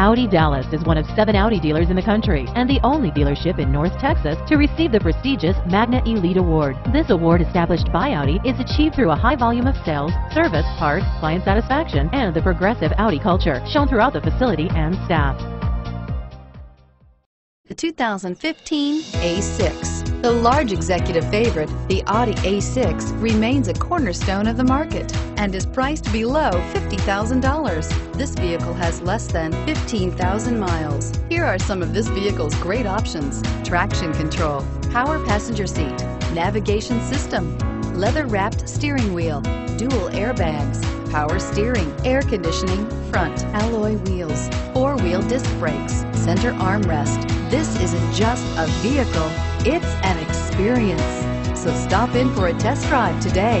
Audi Dallas is one of seven Audi dealers in the country and the only dealership in North Texas to receive the prestigious Magna Elite Award. This award established by Audi is achieved through a high volume of sales, service, parts, client satisfaction, and the progressive Audi culture shown throughout the facility and staff. The 2015 A6. The large executive favorite, the Audi A6 remains a cornerstone of the market and is priced below $50,000. This vehicle has less than 15,000 miles. Here are some of this vehicle's great options. Traction control, power passenger seat, navigation system, leather-wrapped steering wheel, dual airbags, power steering, air conditioning, front alloy wheels, four-wheel disc brakes, center armrest. This isn't just a vehicle, it's an experience. So stop in for a test drive today.